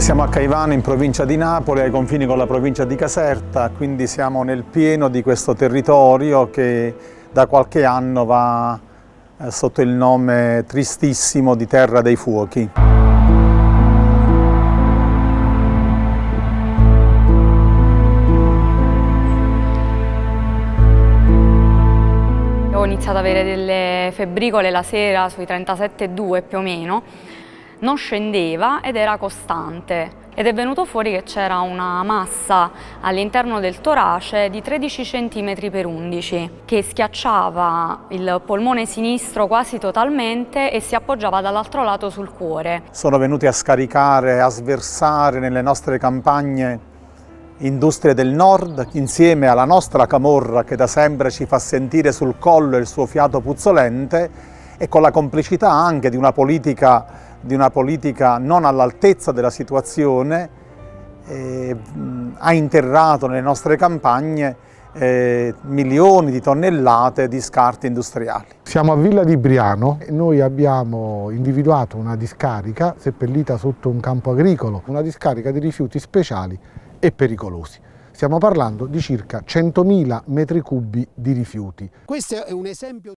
siamo a Caivano in provincia di Napoli, ai confini con la provincia di Caserta, quindi siamo nel pieno di questo territorio che da qualche anno va eh, sotto il nome tristissimo di Terra dei Fuochi. Ho iniziato ad avere delle febbricole la sera sui 37,2 più o meno, non scendeva ed era costante ed è venuto fuori che c'era una massa all'interno del torace di 13 cm per 11 che schiacciava il polmone sinistro quasi totalmente e si appoggiava dall'altro lato sul cuore. Sono venuti a scaricare, a sversare nelle nostre campagne industrie del nord insieme alla nostra camorra che da sempre ci fa sentire sul collo il suo fiato puzzolente e con la complicità anche di una politica, di una politica non all'altezza della situazione eh, ha interrato nelle nostre campagne eh, milioni di tonnellate di scarti industriali. Siamo a Villa di Briano e noi abbiamo individuato una discarica seppellita sotto un campo agricolo, una discarica di rifiuti speciali e pericolosi. Stiamo parlando di circa 100.000 metri cubi di rifiuti. Questo è un esempio